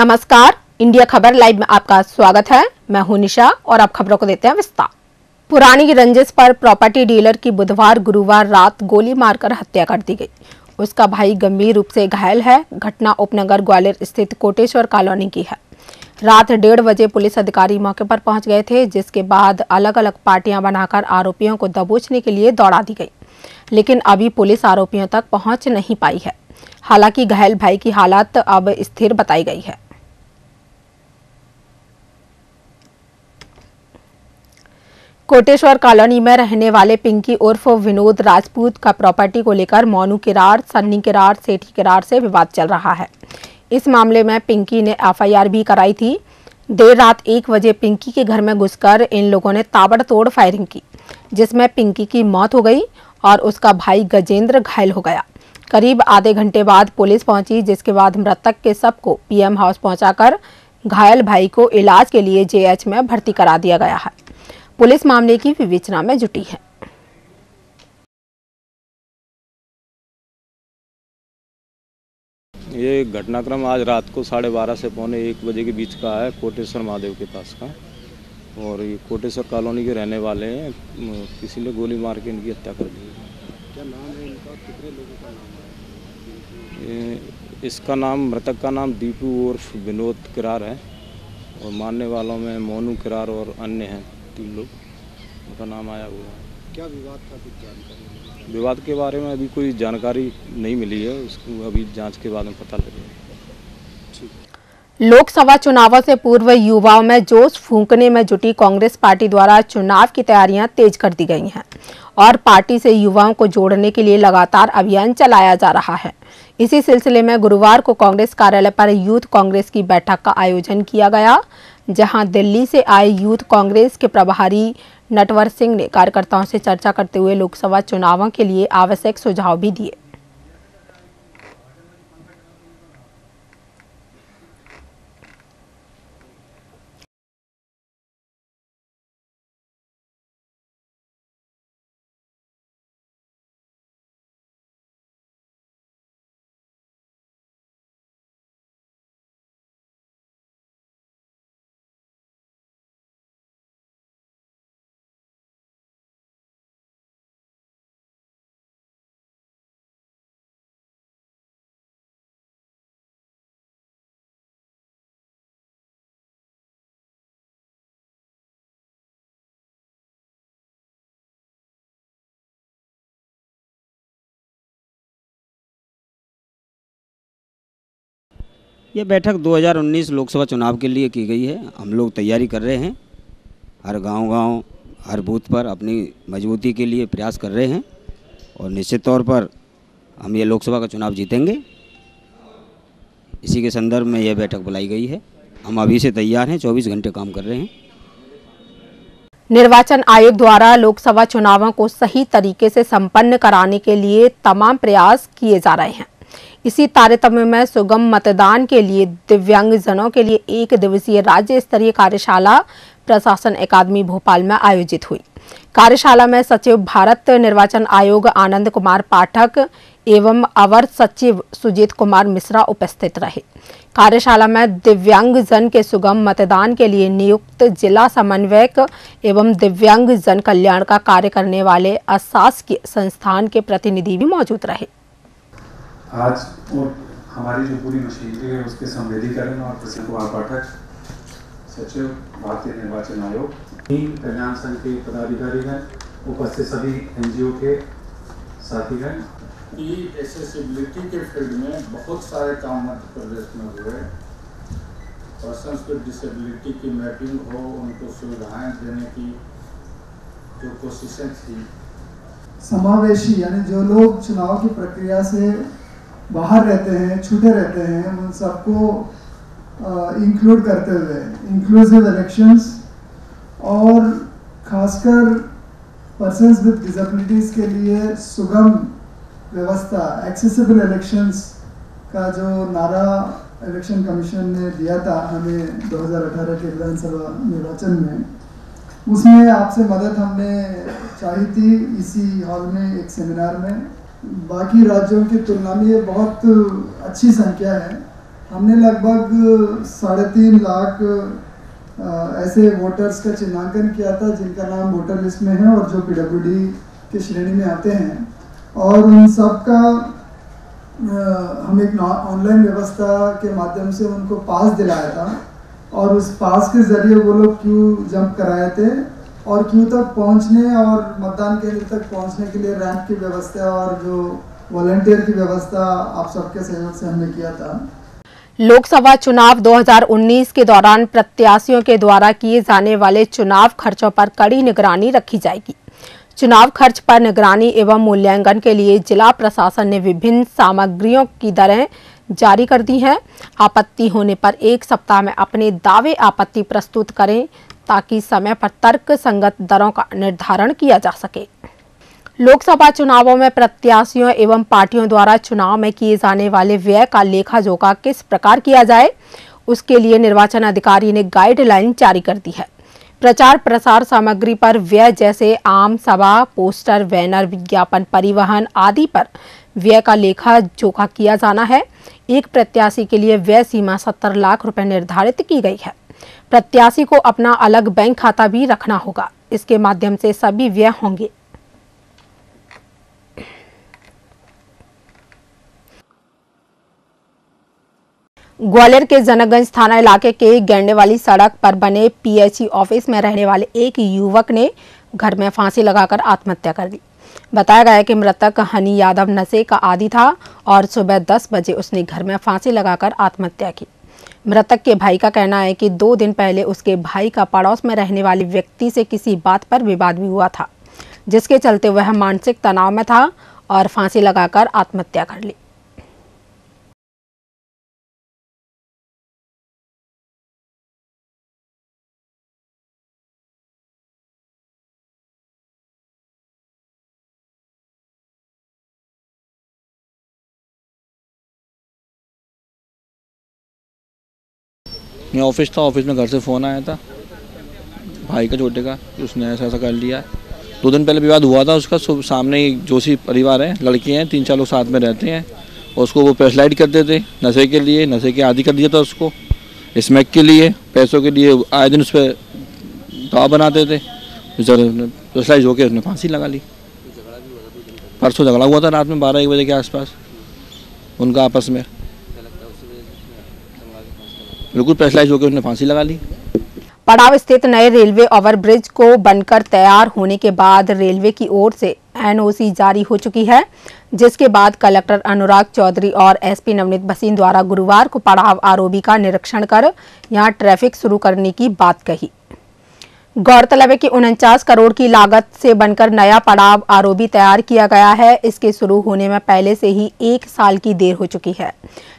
नमस्कार, इंडिया खबर लाइव में आपका स्वागत है। मैं हूँ निशा और अब खबरों को देते हैं विस्तार। पुरानी रंजिश पर प्रॉपर्टी डीलर की बुधवार गुरुवार रात गोली मारकर हत्या कर दी गई। उसका भाई गंभीर रूप से घायल है। घटना उपनगर ग्वालियर स्थित कोटेश्वर कॉलोनी की है। रात डेढ़ बजे पुलिस अधिकारी मौके पर पहुँच गए थे, जिसके बाद अलग अलग पार्टियाँ बनाकर आरोपियों को दबोचने के लिए दौड़ा दी गई। लेकिन अभी पुलिस आरोपियों तक पहुँच नहीं पाई है। हालाँकि घायल भाई की हालत अब स्थिर बताई गई है। कोटेश्वर कॉलोनी में रहने वाले पिंकी उर्फ़ विनोद राजपूत का प्रॉपर्टी को लेकर मोनू किरार, सन्नी किरार, सेठी किरार से विवाद चल रहा है। इस मामले में पिंकी ने एफआईआर भी कराई थी। देर रात एक बजे पिंकी के घर में घुसकर इन लोगों ने ताबड़तोड़ फायरिंग की, जिसमें पिंकी की मौत हो गई और उसका भाई गजेंद्र घायल हो गया। करीब आधे घंटे बाद पुलिस पहुँची, जिसके बाद मृतक के सबको पीएम हाउस पहुंचाकर घायल भाई को इलाज के लिए जेएच में भर्ती करा दिया गया है। पुलिस मामले की विवेचना में जुटी है। ये घटनाक्रम आज रात को साढ़े बारह से पौने एक बजे के बीच का है कोटेश्वर महादेव के पास का। और ये कोटेश्वर कॉलोनी के रहने वाले हैं किसी ने गोली मार के इनकी हत्या कर दी। है। क्या नाम है इनका? कितने लोगों का नाम है? इसका नाम मृतक का नाम दीपू उर्फ़ विनोद किरार है। और मारने वालों में मोनू किरार और अन्य हैं। तीन लोग। उनका नाम आया हुआ है। क्या विवाद था कुछ जानकारी विवाद के बारे में अभी कोई जानकारी नहीं मिली है। उसको अभी जाँच के बाद में पता लगेगा। लोकसभा चुनावों से पूर्व युवाओं में जोश फूंकने में जुटी कांग्रेस पार्टी द्वारा चुनाव की तैयारियाँ तेज कर दी गई हैं और पार्टी से युवाओं को जोड़ने के लिए लगातार अभियान चलाया जा रहा है। इसी सिलसिले में गुरुवार को कांग्रेस कार्यालय पर यूथ कांग्रेस की बैठक का आयोजन किया गया। जहाँ दिल्ली से आए यूथ कांग्रेस के प्रभारी नटवर सिंह ने कार्यकर्ताओं से चर्चा करते हुए लोकसभा चुनावों के लिए आवश्यक सुझाव भी दिए। ये बैठक 2019 लोकसभा चुनाव के लिए की गई है। हम लोग तैयारी कर रहे हैं। हर गांव-गांव, हर बूथ पर अपनी मजबूती के लिए प्रयास कर रहे हैं और निश्चित तौर पर हम ये लोकसभा का चुनाव जीतेंगे। इसी के संदर्भ में यह बैठक बुलाई गई है। हम अभी से तैयार हैं 24 घंटे काम कर रहे हैं। निर्वाचन आयोग द्वारा लोकसभा चुनावों को सही तरीके से संपन्न कराने के लिए तमाम प्रयास किए जा रहे हैं। इसी तारतम्य में सुगम मतदान के लिए दिव्यांगजनों के लिए एक दिवसीय राज्य स्तरीय कार्यशाला प्रशासन अकादमी भोपाल में आयोजित हुई। कार्यशाला में सचिव भारत निर्वाचन आयोग आनंद कुमार पाठक एवं अवर सचिव सुजीत कुमार मिश्रा उपस्थित रहे। कार्यशाला में दिव्यांगजन के सुगम मतदान के लिए नियुक्त जिला समन्वयक एवं दिव्यांगजन कल्याण का कार्य करने वाले अशासकीय संस्थान के प्रतिनिधि भी मौजूद रहे। आज और हमारी जो पूरी मशीनरी है उसके संवेदीकरण और प्रसिद्ध कुमार पाठक सचिव भारतीय निर्वाचन आयोग तीन कल्याण संघ के पदाधिकारीगण उपस्थित सभी एनजीओ के साथीगण। कि एसेसिबिलिटी के फ़ील्ड में बहुत सारे काम मध्य प्रदेश में हुए। पर्सन विद डिसेबिलिटी की मैपिंग हो उनको सुविधाएँ देने की जो कोशिशें थी। समावेशी यानी जो लोग चुनाव की प्रक्रिया से बाहर रहते हैं, छूटे रहते हैं उन सबको इंक्लूड करते हुए इंक्लूसिव इलेक्शंस और खासकर पर्सन्स विद डिसेबिलिटीज़ के लिए सुगम व्यवस्था एक्सेसिबल इलेक्शंस का जो नारा इलेक्शन कमीशन ने दिया था हमें 2018 के विधानसभा निर्वाचन में, उसमें आपसे मदद हमने चाही थी, इसी हॉल में, एक सेमिनार में। बाकी राज्यों की तुलना में ये बहुत अच्छी संख्या है। हमने लगभग साढ़े तीन लाख ऐसे वोटर्स का चिन्हांकन किया था, जिनका नाम वोटर लिस्ट में है और जो पीडब्ल्यूडी की श्रेणी में आते हैं। और उन सब का हम एक ऑनलाइन व्यवस्था के माध्यम से उनको पास दिलाया था। और उस पास के ज़रिए वो लोग क्यों जंप कराए थे? और क्यू तक पहुँचने और मतदान केंद्र तक पहुँचने के लिए रैंप की व्यवस्था और जो वॉलंटियर की व्यवस्था आप सबके सहयोग से हमने किया था। लोकसभा चुनाव 2019 के दौरान प्रत्याशियों के द्वारा किए जाने वाले चुनाव खर्चों पर कड़ी निगरानी रखी जाएगी। चुनाव खर्च पर निगरानी एवं मूल्यांकन के लिए जिला प्रशासन ने विभिन्न सामग्रियों की दरें जारी कर दी हैं। आपत्ति होने पर एक सप्ताह में अपने दावे आपत्ति प्रस्तुत करें ताकि समय पर तर्क संगत दरों का निर्धारण किया जा सके। लोकसभा चुनावों में प्रत्याशियों एवं पार्टियों द्वारा चुनाव में किए जाने वाले व्यय का लेखा जोखा किस प्रकार किया जाए, उसके लिए निर्वाचन अधिकारी ने गाइडलाइन जारी कर दी है। प्रचार प्रसार सामग्री पर व्यय जैसे आम सभा, पोस्टर, बैनर, विज्ञापन, परिवहन आदि पर व्यय का लेखा जोखा किया जाना है। एक प्रत्याशी के लिए व्यय सीमा सत्तर लाख रुपए निर्धारित की गई है। प्रत्याशी को अपना अलग बैंक खाता भी रखना होगा। इसके माध्यम से सभी व्यय होंगे। ग्वालियर के जनकगंज थाना इलाके के गेंडे वाली सड़क पर बने पीएचई ऑफ़िस में रहने वाले एक युवक ने घर में फांसी लगाकर आत्महत्या कर दी। बताया गया कि मृतक हनी यादव नशे का आदि था और सुबह 10 बजे उसने घर में फांसी लगाकर आत्महत्या की। मृतक के भाई का कहना है कि दो दिन पहले उसके भाई का पड़ोस में रहने वाले व्यक्ति से किसी बात पर विवाद भी हुआ था, जिसके चलते वह मानसिक तनाव में था और फांसी लगाकर आत्महत्या कर ली। मैं ऑफ़िस था, ऑफ़िस में घर से फ़ोन आया था, भाई का छोटे का उसने ऐसा ऐसा कर लिया दो दिन पहले विवाद हुआ था उसका सामने ही जोशी परिवार है, लड़के हैं, तीन चार लोग साथ में रहते हैं, और उसको वो प्रेसलाइट करते थे, नशे के लिए, नशे के आदि कर दिया था उसको स्मैक के लिए, पैसों के लिए, आए दिन उस पर दवा बनाते थे प्रेसलाइज होकर उसने फांसी लगा ली। परसों झगड़ा हुआ था, रात में बारह एक बजे के आसपास, उनका आपस में। बिल्कुल प्रेसलाइज होकर उन्होंने फांसी लगा ली। पड़ाव स्थित नए रेलवे ओवरब्रिज को बनकर तैयार होने के बाद रेलवे की ओर से एनओसी जारी हो चुकी है, जिसके बाद कलेक्टर अनुराग चौधरी और एसपी नवनीत भसीन द्वारा गुरुवार को पड़ाव आरोपी का निरीक्षण कर यहाँ ट्रैफ़िक शुरू करने की बात कही। गौरतलब है कि उनचास करोड़ की लागत से बनकर नया पड़ाव आरओबी तैयार किया गया है। इसके शुरू होने में पहले से ही एक साल की देर हो चुकी है।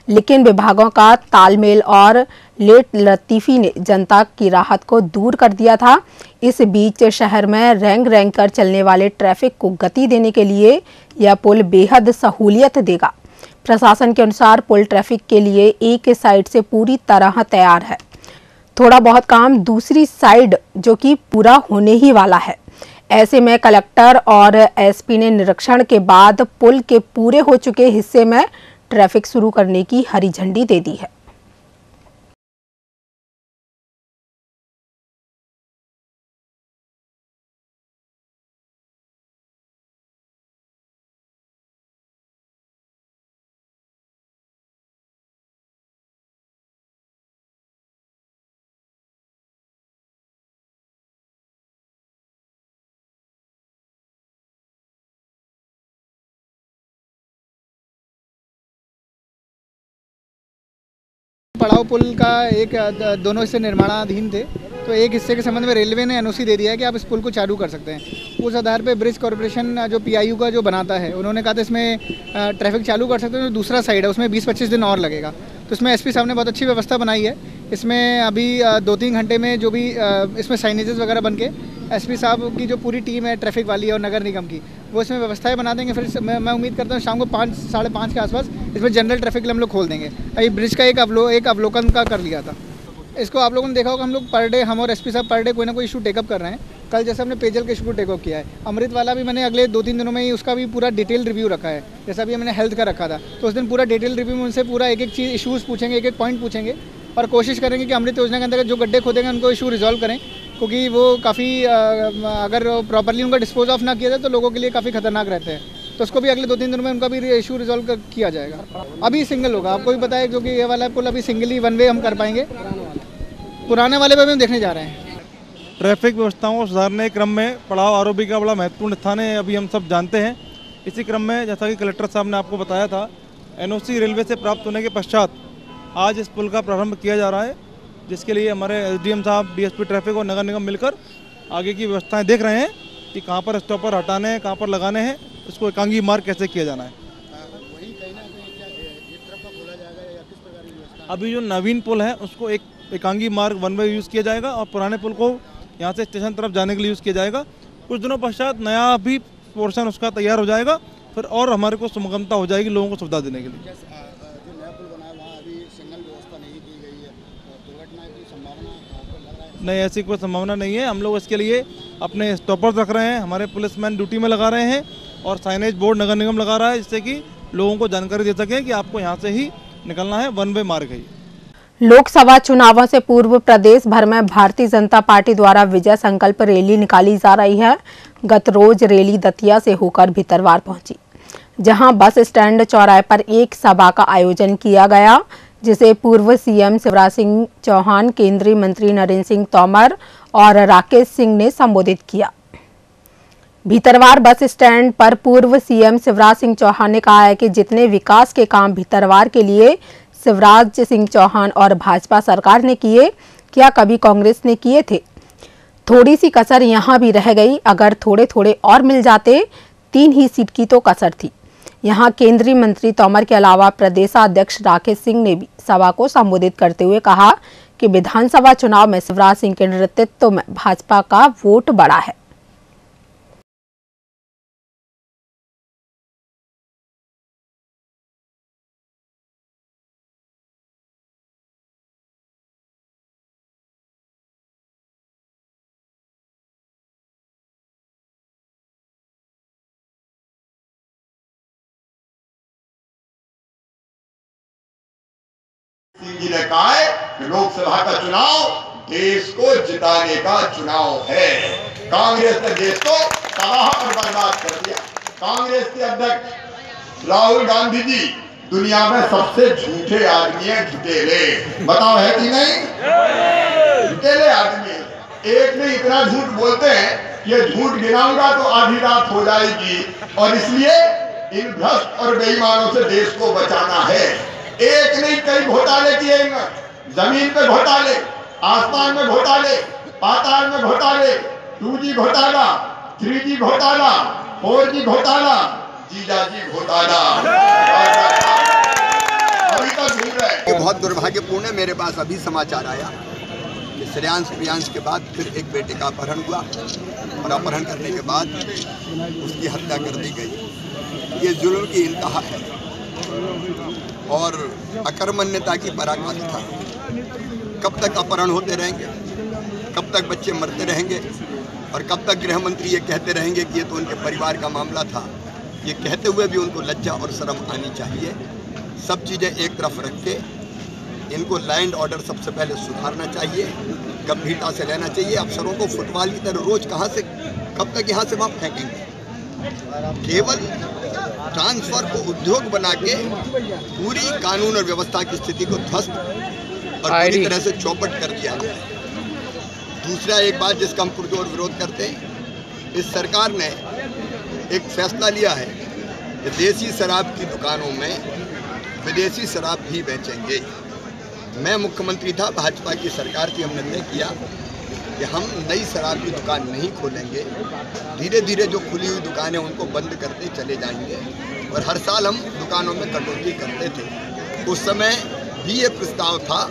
लेकिन विभागों का तालमेल और लेट लतीफी ने जनता की राहत को दूर कर दिया था। इस बीच शहर में रैंग रैंग कर चलने वाले ट्रैफ़िक को गति देने के लिए यह पुल बेहद सहूलियत देगा। प्रशासन के अनुसार पुल ट्रैफ़िक के लिए एक साइड से पूरी तरह तैयार है। थोड़ा बहुत काम दूसरी साइड जो कि पूरा होने ही वाला है। ऐसे में कलेक्टर और एसपी ने निरीक्षण के बाद पुल के पूरे हो चुके हिस्से में ट्रैफ़िक शुरू करने की हरी झंडी दे दी है। पड़ाव पुल का एक दोनों हिस्से निर्माणाधीन थे। तो एक हिस्से के संबंध में रेलवे ने अनुसी दे दिया है कि आप इस पुल को चालू कर सकते हैं। उस आधार पर ब्रिज कॉरपोरेशन जो पीआईयू का जो बनाता है, उन्होंने कहा था इसमें ट्रैफ़िक चालू कर सकते हैं जो दूसरा साइड है, उसमें 20-25 दिन और लगेगा। तो इसमें एसपी साहब ने बहुत अच्छी व्यवस्था बनाई है। इसमें अभी दो तीन घंटे में जो भी इसमें साइनेजेस वगैरह बन के एसपी साहब की जो पूरी टीम है ट्रैफ़िक वाली और नगर निगम की वो इसमें व्यवस्थाएँ बना देंगे। फिर मैं, मैं उम्मीद करता हूँ शाम को पाँच साढ़े पाँच के आसपास इसमें जनरल ट्रैफ़िक हम लोग खोल देंगे। अभी ब्रिज का एक अवलो एक अवलोकन का कर लिया था। इसको आप लोगों ने देखा होगा हम लोग पर डे हम और एसपी साहब पर डे कोई ना कोई इशू टेकअप कर रहे हैं। कल जैसे हमने पेयजल के इशू को टेक ऑफ़ किया है। अमृत वाला भी मैंने अगले दो तीन दिनों में ही उसका भी पूरा डिटेल रिव्यू रखा है। जैसा भी मैंने हेल्थ का रखा था। तो उस दिन पूरा डिटेल रिव्यू में उनसे पूरा एक एक चीज़ इशूज़ पूछेंगे एक एक पॉइंट पूछेंगे। और कोशिश करेंगे कि अमृत योजना के अंतर्गत जो गड्ढे खोदेंगे उनको इशू रिजॉल्व करें, क्योंकि वो काफ़ी अगर प्रॉपरली उनका डिस्पोज ऑफ़ ना किया जाए तो लोगों के लिए काफ़ी खतरनाक रहते हैं। तो उसको भी अगले दो तीन दिनों में उनका भी इशू रिजॉल्व किया जाएगा। अभी सिंगल होगा। आपको भी है, क्योंकि ये वाला पुल अभी सिंगल ही वन वे हम कर पाएँगे। पुराने वाले पे भी हम देखने जा रहे हैं। ट्रैफ़िक व्यवस्थाओं को सुधारने क्रम में पड़ाव आरोपी का बड़ा महत्वपूर्ण स्थान है, अभी हम सब जानते हैं। इसी क्रम में, जैसा कि कलेक्टर साहब ने आपको बताया था एनओसी रेलवे से प्राप्त होने के पश्चात आज इस पुल का प्रारंभ किया जा रहा है, जिसके लिए हमारे एसडीएम साहब, डीएसपी ट्रैफ़िक और नगर निगम मिलकर आगे की व्यवस्थाएँ देख रहे हैं कि कहाँ पर स्टॉपर हटाने हैं, कहाँ पर लगाने हैं, इसको एकांगी मार्ग कैसे किया जाना है। अभी जो नवीन पुल है, उसको एक एकांगी मार्ग वन वे यूज़ किया जाएगा और पुराने पुल को यहाँ से स्टेशन तरफ़ जाने के लिए यूज़ किया जाएगा। कुछ दिनों पश्चात नया भी पोर्शन उसका तैयार हो जाएगा, फिर और हमारे को सुगमता हो जाएगी लोगों को सुविधा देने के लिए जो नया पुल बना है वहाँ अभी सिग्नल व्यवस्था नहीं की गई है तो दुर्घटना की संभावना आपको लग रहा है नहीं, ऐसी कोई संभावना नहीं है। हम लोग इसके लिए अपने स्टॉपर्स रख रहे हैं, हमारे पुलिसमैन ड्यूटी में लगा रहे हैं और साइनेज बोर्ड नगर निगम लगा रहा है जिससे कि लोगों को जानकारी दे सकें कि आपको यहाँ से ही निकलना है वन वे मार्ग है। लोकसभा चुनावों से पूर्व प्रदेश भर में भारतीय जनता पार्टी द्वारा विजय संकल्प रैली निकाली जा रही है। गत रोज रैली दतिया से होकर भीतरवार पहुँची, जहाँ बस स्टैंड चौराहे पर एक सभा का आयोजन किया गया। जिसे पूर्व सीएम शिवराज सिंह चौहान, केंद्रीय मंत्री नरेंद्र सिंह तोमर और राकेश सिंह ने संबोधित किया। भीतरवार बस स्टैंड पर पूर्व सीएम शिवराज सिंह चौहान ने कहा है कि जितने विकास के काम भीतरवार के लिए शिवराज सिंह चौहान और भाजपा सरकार ने किए, क्या कभी कांग्रेस ने किए थे? थोड़ी सी कसर यहाँ भी रह गई। अगर थोड़े थोड़े और मिल जाते, तीन ही सीट की तो कसर थी। यहाँ केंद्रीय मंत्री तोमर के अलावा प्रदेशाध्यक्ष राकेश सिंह ने भी सभा को संबोधित करते हुए कहा कि विधानसभा चुनाव में शिवराज सिंह के नेतृत्व में भाजपा का वोट बड़ा है। सिंह जी ने कहा है? कि लोकसभा का चुनाव, देश को जिताने का चुनाव है। कांग्रेस ने देश को तबाह और बर्बाद कर दिया। कांग्रेस के अध्यक्ष राहुल गांधी जी दुनिया में सबसे झूठे आदमी है झुटेले बताओ है कि नहीं? झुटेले आदमी। एक ने इतना झूठ बोलते हैं कि ये झूठ गिनाऊँगा तो आधी रात हो जाएगी। और इसलिए इन भ्रष्ट और बेईमानों से देश को बचाना है। एक नहीं कई घोटाले किए ज़मीन पे घोटाले, आसमान में घोटाले, पाताल में घोटाले, टू जी घोटाला, थ्री जी घोटाला, फोर जी घोटाला, जीजा जी घोटाला। ये बहुत दुर्भाग्यपूर्ण है, मेरे पास अभी समाचार आया। कि श्रेयांश प्रियांश के बाद फिर एक बेटे का अपहरण हुआ और अपहरण करने के बाद उसकी हत्या कर दी गई। ये जुल्म की इंतहा है। और अकर्मण्यता की पराकाष्ठा कब तक अपहरण होते रहेंगे? कब तक बच्चे मरते रहेंगे? और कब तक गृह मंत्री ये कहते रहेंगे कि ये तो उनके परिवार का मामला था? ये कहते हुए भी उनको लज्जा और शर्म आनी चाहिए। सब चीज़ें एक तरफ़ रख के इनको लैंड ऑर्डर सबसे पहले सुधारना चाहिए। गंभीरता से लेना चाहिए। अफसरों को फुटबॉल की तरह रोज कहाँ से, कब तक यहाँ से वहाँ फेंकेंगे? केवल ट्रांसफ़र को उद्योग बना के पूरी कानून और व्यवस्था की स्थिति को ध्वस्त और पूरी तरह से चौपट कर दिया गया दूसरा एक बात जिसका हम पुरजोर विरोध करते हैं इस सरकार ने एक फैसला लिया है कि देसी शराब की दुकानों में विदेशी शराब भी बेचेंगे। मैं मुख्यमंत्री था भाजपा की सरकार थी हमने तय किया कि हम नई शराब की दुकान नहीं खोलेंगे। धीरे धीरे जो खुली हुई दुकानें उनको बंद करते चले जाएँगे। और हर साल हम दुकानों में कटौती करते थे। उस समय भी ये प्रस्ताव था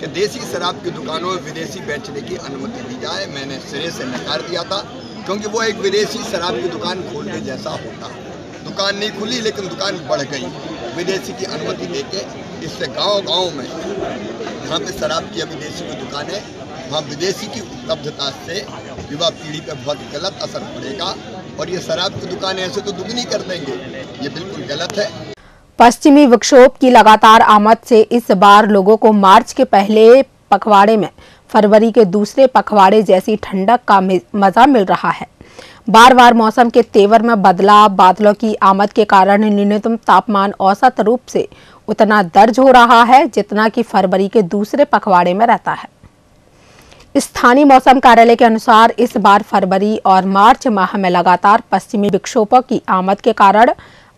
कि देसी शराब की दुकानों में विदेशी बेचने की अनुमति दी जाए। मैंने सिरे से नकार दिया था, क्योंकि वो एक विदेशी शराब की दुकान खोलने जैसा होता। दुकान नहीं खुली, लेकिन दुकान बढ़ गई। विदेशी की अनुमति देके इससे गाँव गाँव में जहाँ पे शराब की विदेशी की दुकान है। वहाँ विदेशी की उपलब्धता से युवा पीढ़ी पर बहुत गलत असर पड़ेगा और ये शराब की दुकान ऐसे तो दुगनी कर देंगे। ये बिल्कुल गलत है। पश्चिमी विक्षोभ की लगातार आमद से इस बार लोगों को मार्च के पहले पखवाड़े में, फरवरी के दूसरे पखवाड़े जैसी ठंडक का मज़ा मिल रहा है। बार बार मौसम के तेवर में बदलाव, बादलों की आमद के कारण न्यूनतम तापमान औसत रूप से उतना दर्ज हो रहा है जितना कि फरवरी के दूसरे पखवाड़े में रहता है। स्थानीय मौसम कार्यालय के अनुसार इस बार फरवरी और मार्च माह में लगातार पश्चिमी विक्षोभों की आमद के कारण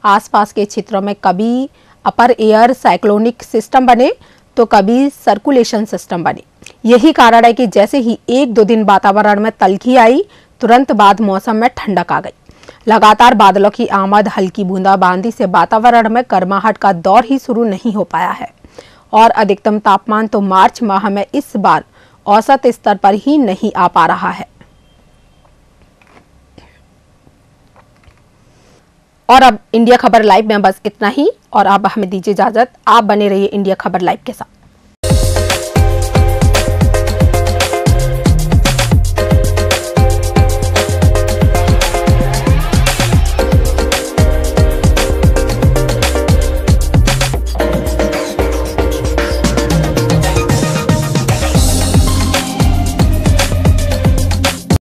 आसपास के क्षेत्रों में कभी अपर एयर साइक्लोनिक सिस्टम बने तो कभी सर्कुलेशन सिस्टम बने। यही कारण है कि जैसे ही एक दो दिन वातावरण में तलखी आई, तुरंत बाद मौसम में ठंडक आ गई। लगातार बादलों की आमद, हल्की बूंदाबांदी से वातावरण में गर्माहट का दौर ही शुरू नहीं हो पाया है। और अधिकतम तापमान तो मार्च माह में इस बार औसत स्तर पर ही नहीं आ पा रहा है। और अब इंडिया खबर लाइव में बस इतना ही। और आप हमें दीजिए इजाज़त। आप बने रहिए इंडिया खबर लाइव के साथ।